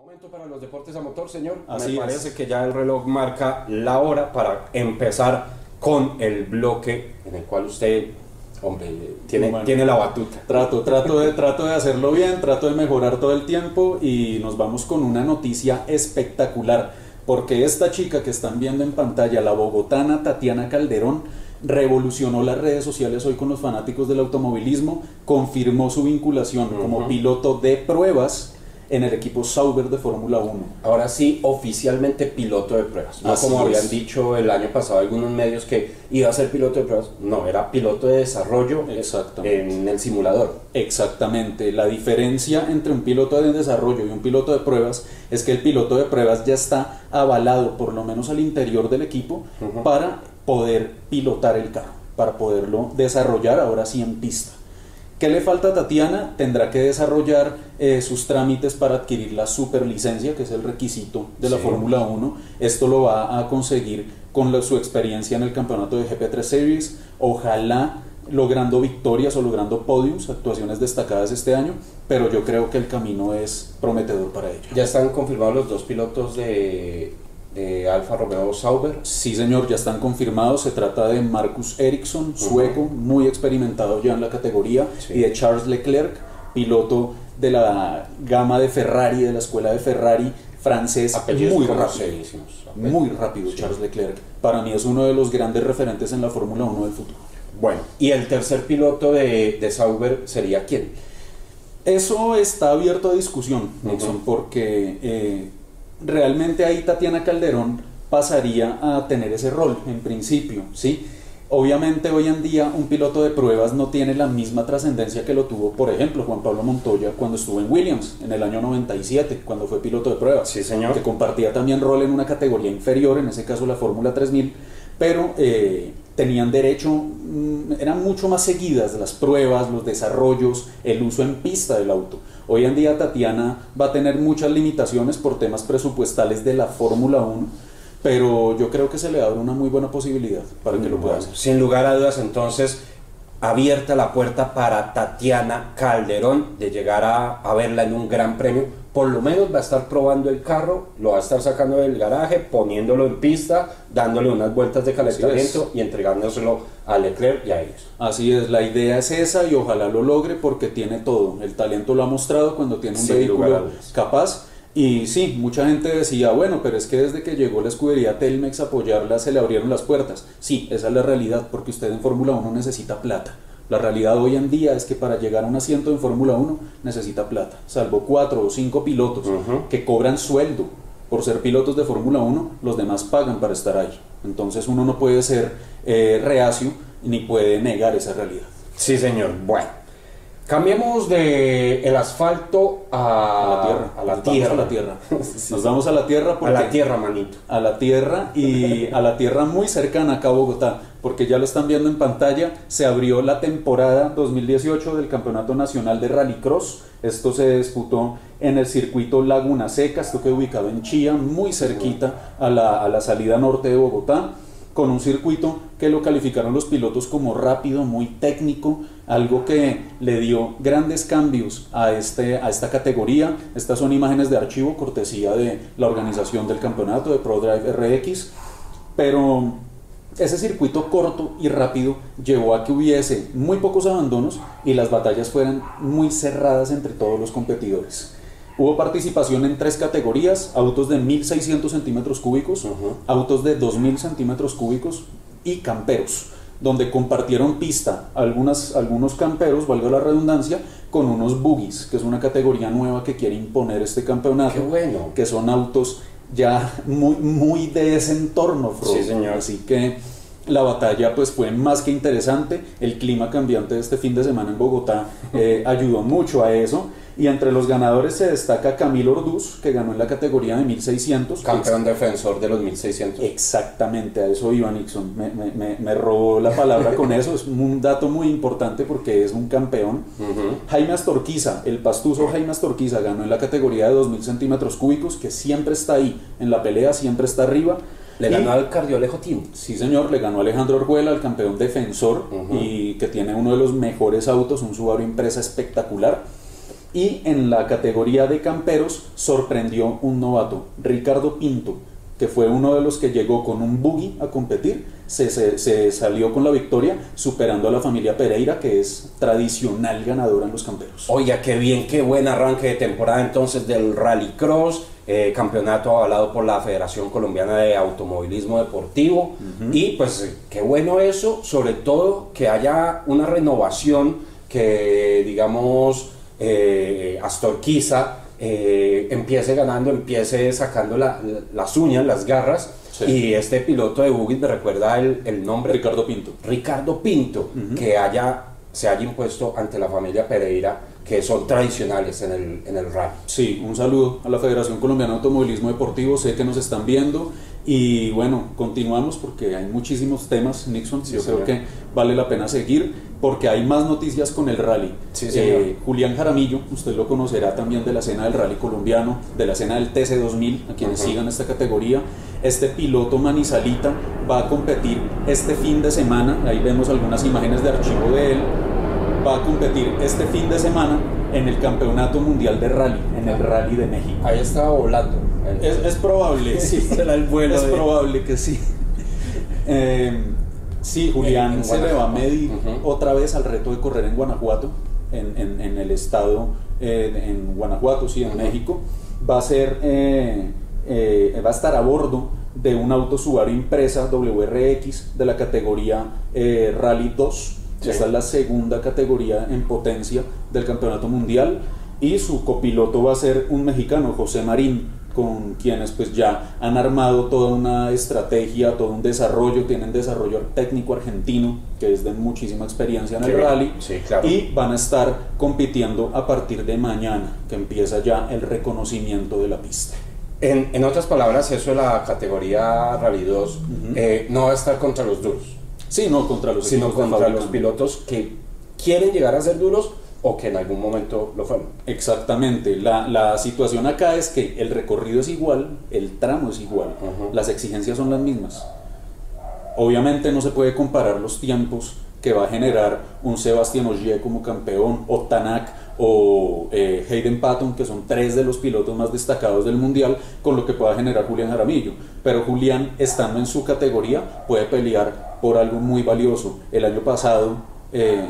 Momento para los deportes a motor, señor. Así Me es. parece que ya el reloj marca la hora para empezar con el bloque en el cual usted, hombre, tiene, Bueno. tiene la batuta. Trato, trato, de, trato de hacerlo bien, trato de mejorar todo el tiempo y nos vamos con una noticia espectacular, porque esta chica que están viendo en pantalla, la bogotana Tatiana Calderón, revolucionó las redes sociales hoy con los fanáticos del automovilismo, confirmó su vinculación como piloto de pruebas en el equipo Sauber de Fórmula 1. Ahora sí, oficialmente piloto de pruebas. No Así como habían dicho el año pasado algunos medios que iba a ser piloto de pruebas. No, era piloto de desarrollo en el simulador. Exactamente, la diferencia entre un piloto de desarrollo y un piloto de pruebas es que el piloto de pruebas ya está avalado, por lo menos al interior del equipo, para poder pilotar el carro, para poderlo desarrollar ahora sí en pista. ¿Qué le falta a Tatiana? Tendrá que desarrollar eh, sus trámites para adquirir la superlicencia, que es el requisito de la Sí. Fórmula 1. Esto lo va a conseguir con la- su experiencia en el campeonato de GP3 Series. Ojalá logrando victorias o logrando podiums, actuaciones destacadas este año, pero yo creo que el camino es prometedor para ella. Ya están confirmados los dos pilotos de, de Alfa Romeo Sauber. Sí, señor, ya están confirmados. Se trata de Marcus Ericsson, sueco, muy experimentado ya en la categoría, Sí. y de Charles Leclerc, piloto de la gama de Ferrari, de la escuela de Ferrari francés, Apellidos muy rápido. Muy rápido, Sí. Charles Leclerc. Para mí es uno de los grandes referentes en la Fórmula 1 del futuro. Bueno, y el tercer piloto de, de Sauber sería quién? Eso está abierto a discusión, Nixon, porque eh, realmente ahí Tatiana Calderón pasaría a tener ese rol en principio, ¿sí? Obviamente hoy en día un piloto de pruebas no tiene la misma trascendencia que lo tuvo, por ejemplo, Juan Pablo Montoya cuando estuvo en Williams en el año 97, cuando fue piloto de pruebas. Sí, señor. Que compartía también rol en una categoría inferior, en ese caso la Fórmula 3000, pero eh, tenían derecho, mm, eran mucho más seguidas las pruebas, los desarrollos, el uso en pista del auto. Hoy en día Tatiana va a tener muchas limitaciones por temas presupuestales de la Fórmula 1, pero yo creo que se le abre una muy buena posibilidad para que lo pueda hacer. Sin lugar a dudas, entonces, abierta la puerta para Tatiana Calderón de llegar a, a verla en un gran premio. Por lo menos va a estar probando el carro, lo va a estar sacando del garaje, poniéndolo en pista, dándole unas vueltas de calentamiento y entregándoselo a Leclerc y a ellos. Así es, la idea es esa y ojalá lo logre porque tiene todo. El talento lo ha mostrado cuando tiene un vehículo capaz. Y sí, mucha gente decía, bueno, pero es que desde que llegó la escudería Telmex a apoyarla se le abrieron las puertas. Sí, esa es la realidad porque usted en Fórmula 1 necesita plata. La realidad hoy en día es que para llegar a un asiento en Fórmula 1 necesita plata, salvo cuatro o cinco pilotos que cobran sueldo por ser pilotos de Fórmula 1, los demás pagan para estar ahí. Entonces uno no puede ser eh, reacio ni puede negar esa realidad. Sí, señor. Bueno, cambiemos de el asfalto a, A la tierra. A la Nos tierra. Vamos a la tierra. Sí. Nos vamos a la tierra A porque la tierra, manito. a la tierra y a la tierra muy cercana acá a Bogotá, porque ya lo están viendo en pantalla, se abrió la temporada 2018 del Campeonato Nacional de Rallycross. Esto se disputó en el circuito Laguna Seca, esto queda ubicado en Chía, muy cerquita a la, a la salida norte de Bogotá, con un circuito que lo calificaron los pilotos como rápido, muy técnico, algo que le dio grandes cambios a, este, a esta categoría. Estas son imágenes de archivo, cortesía de la organización del campeonato de ProDrive RX, pero ese circuito corto y rápido llevó a que hubiese muy pocos abandonos y las batallas fueran muy cerradas entre todos los competidores. Hubo participación en tres categorías, autos de 1600 centímetros cúbicos, autos de 2000 centímetros cúbicos y camperos, donde compartieron pista algunas, algunos camperos, valga la redundancia, con unos buggies, que es una categoría nueva que quiere imponer este campeonato Qué bueno. que son autos ya muy, muy de ese entorno, Frodo. Sí, señor. Así que la batalla pues fue más que interesante. El clima cambiante de este fin de semana en Bogotá eh, ayudó mucho a eso. Y entre los ganadores se destaca Camilo Orduz, que ganó en la categoría de 1600. Campeón defensor de los 1600. Exactamente, a eso iba Nixon. Me, me- me- robó la palabra con eso. Es un dato muy importante porque es un campeón. Ujú. Jaime Astorquiza, el pastuso Jaime Astorquiza ganó en la categoría de 2000 centímetros cúbicos, que siempre está ahí en la pelea, siempre está arriba. Le Y- ganó al Cardiolejo Team. Sí, señor, le ganó a Alejandro Orjuela, el campeón defensor, y que tiene uno de los mejores autos, un Subaru Impresa espectacular. Y en la categoría de camperos sorprendió un novato, Ricardo Pinto, que fue uno de los que llegó con un buggy a competir, se, se, se, salió con la victoria, superando a la familia Pereira, que es tradicional ganadora en los camperos. Oiga, qué bien, qué buen arranque de temporada entonces del Rally Cross, eh, campeonato avalado por la Federación Colombiana de Automovilismo Deportivo. Uh -huh. Y pues qué bueno eso, sobre todo que haya una renovación que, digamos, eh, Astorquiza eh, empiece ganando, empiece sacando la, la, las uñas, las garras. Sí. Y este piloto de buggy me recuerda el, el, nombre. Ricardo Pinto. Ricardo Pinto, uh -huh. que haya, se haya impuesto ante la familia Pereira, que son tradicionales en el, en el rally. Sí, un saludo a la Federación Colombiana de Automovilismo Deportivo, sé que nos están viendo y bueno, continuamos porque hay muchísimos temas, Nixon, sí, yo señor. creo que vale la pena seguir porque hay más noticias con el rally. Sí, eh, Julián Jaramillo, usted lo conocerá también de la escena del rally colombiano, de la escena del TC2000, a quienes uh -huh. sigan esta categoría. Este piloto manizalita va a competir este fin de semana, ahí vemos algunas imágenes de archivo de él, va a competir este fin de semana en el Campeonato Mundial de Rally, en el Rally de México. Ahí estaba volando. Es, es probable, sí. Será el vuelo es de... probable que sí. Eh, sí, Julián en, se le va a medir uh -huh. otra vez al reto de correr en Guanajuato, en, en, en el estado, eh, en Guanajuato, sí, en uh -huh. México. Va a ser, eh, eh, va a estar a bordo de un auto Subaru impresa WRX de la categoría eh, Rally 2 Sí. Esta es la segunda categoría en potencia del campeonato mundial y su copiloto va a ser un mexicano, José Marín, con quienes pues ya han armado toda una estrategia, todo un desarrollo, tienen desarrollo técnico argentino que es de muchísima experiencia en el sí, rally sí, claro. y van a estar compitiendo a partir de mañana que empieza ya el reconocimiento de la pista. En, en otras palabras, eso de la categoría Rally 2 uh -huh. eh, no va a estar contra los duros. Sí, no contra los sino contra los pilotos que quieren llegar a ser duros o que en algún momento lo fueron. Exactamente. La, la situación acá es que el recorrido es igual, el tramo es igual, uh -huh. las exigencias son las mismas. Obviamente no se puede comparar los tiempos que va a generar un Sebastián Ogier como campeón, o Tanak, o eh, Hayden Patton, que son tres de los pilotos más destacados del mundial, con lo que pueda generar Julián Jaramillo. Pero Julián, estando en su categoría, puede pelear por algo muy valioso. El año pasado, eh,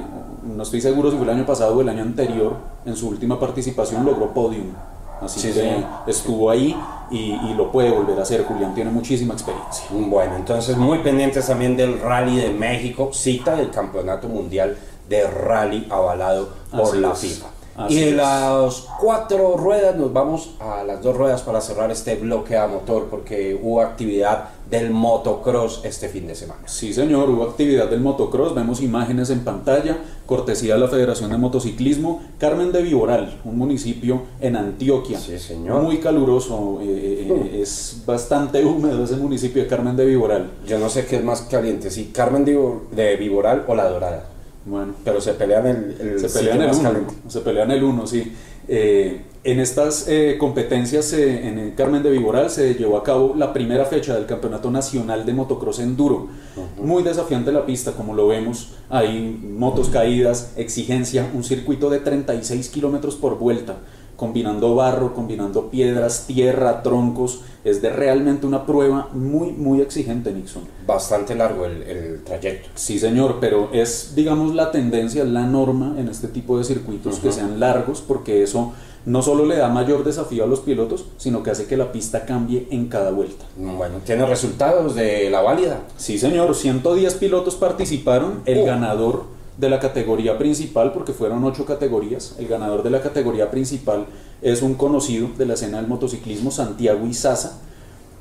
no estoy seguro si fue el año pasado o el año anterior, en su última participación logró podium. Así sí, que sí. estuvo ahí y, y, lo puede volver a hacer. Julián tiene muchísima experiencia. Bueno, entonces muy pendientes también del Rally de México, cita del Campeonato Mundial de Rally avalado por Así la es. FIFA. Así y de es. las cuatro ruedas nos vamos a las dos ruedas para cerrar este bloque a motor porque hubo actividad del motocross este fin de semana. Sí, señor, hubo actividad del motocross, vemos imágenes en pantalla, cortesía de la Federación de Motociclismo, Carmen de Viboral, un municipio en Antioquia. Sí, señor. Muy caluroso, eh, eh, es bastante húmedo ese municipio de Carmen de Viboral. Yo no sé qué es más caliente, si Carmen de Viboral o La Dorada. Bueno, pero se pelean el, el se pelean el uno, se pelean el uno, sí. Eh, en estas eh, competencias eh, en el Carmen de Viboral se llevó a cabo la primera fecha del Campeonato Nacional de Motocross Enduro. Uh -huh. Muy desafiante la pista, como lo vemos. Hay motos caídas, exigencia, un circuito de 36 kilómetros por vuelta combinando barro, combinando piedras, tierra, troncos. Es de realmente una prueba muy, muy exigente, Nixon. Bastante largo el, el trayecto. Sí, señor, pero es, digamos, la tendencia, la norma en este tipo de circuitos uh -huh. que sean largos, porque eso no solo le da mayor desafío a los pilotos, sino que hace que la pista cambie en cada vuelta. Bueno, ¿tiene resultados de la válida? Sí, señor, 110 pilotos participaron, el uh. ganador de la categoría principal, porque fueron ocho categorías. El ganador de la categoría principal es un conocido de la escena del motociclismo, Santiago Izaza.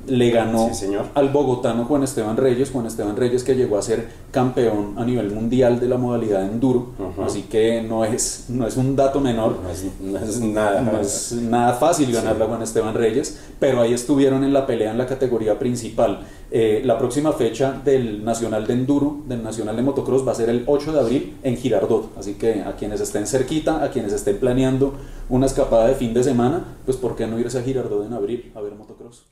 Le ganó sí, al bogotano Juan Esteban Reyes, Juan Esteban Reyes que llegó a ser campeón a nivel mundial de la modalidad enduro, uh -huh. así que no es, no es un dato menor, no es, no es nada, no es nada fácil ganarle sí. a Juan Esteban Reyes, pero ahí estuvieron en la pelea en la categoría principal. Eh, la próxima fecha del Nacional de Enduro, del Nacional de Motocross, va a ser el 8 de abril en Girardot. Así que a quienes estén cerquita, a quienes estén planeando una escapada de fin de semana, pues ¿por qué no irse a Girardot en abril a ver motocross?